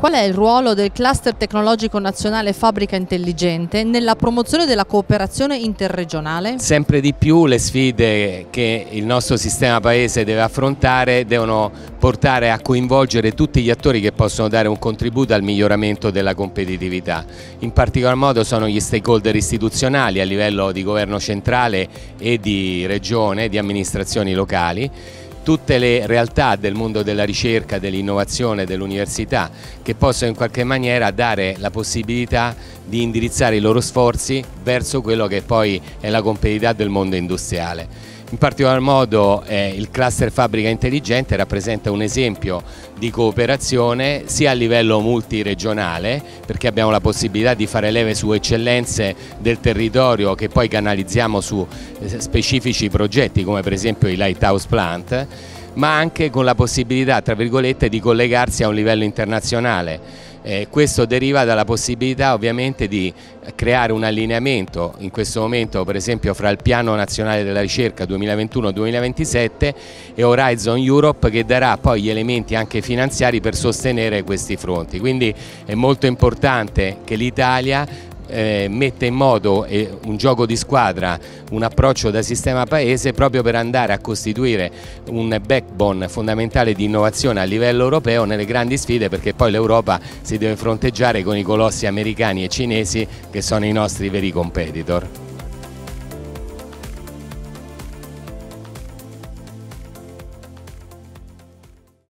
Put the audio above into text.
Qual è il ruolo del cluster tecnologico nazionale Fabbrica Intelligente nella promozione della cooperazione interregionale? Sempre di più le sfide che il nostro sistema paese deve affrontare devono portare a coinvolgere tutti gli attori che possono dare un contributo al miglioramento della competitività. In particolar modo sono gli stakeholder istituzionali a livello di governo centrale e di regione, di amministrazioni locali tutte le realtà del mondo della ricerca, dell'innovazione, dell'università che possono in qualche maniera dare la possibilità di indirizzare i loro sforzi verso quello che poi è la competitività del mondo industriale. In particolar modo eh, il cluster fabbrica intelligente rappresenta un esempio di cooperazione sia a livello multiregionale perché abbiamo la possibilità di fare leve su eccellenze del territorio che poi canalizziamo su eh, specifici progetti come per esempio i Lighthouse Plant ma anche con la possibilità tra virgolette di collegarsi a un livello internazionale eh, questo deriva dalla possibilità ovviamente di creare un allineamento in questo momento per esempio fra il piano nazionale della ricerca 2021-2027 e Horizon Europe che darà poi gli elementi anche finanziari per sostenere questi fronti. Quindi è molto importante che l'Italia eh, mette in moto eh, un gioco di squadra, un approccio da sistema paese proprio per andare a costituire un backbone fondamentale di innovazione a livello europeo nelle grandi sfide perché poi l'Europa si deve fronteggiare con i colossi americani e cinesi che sono i nostri veri competitor.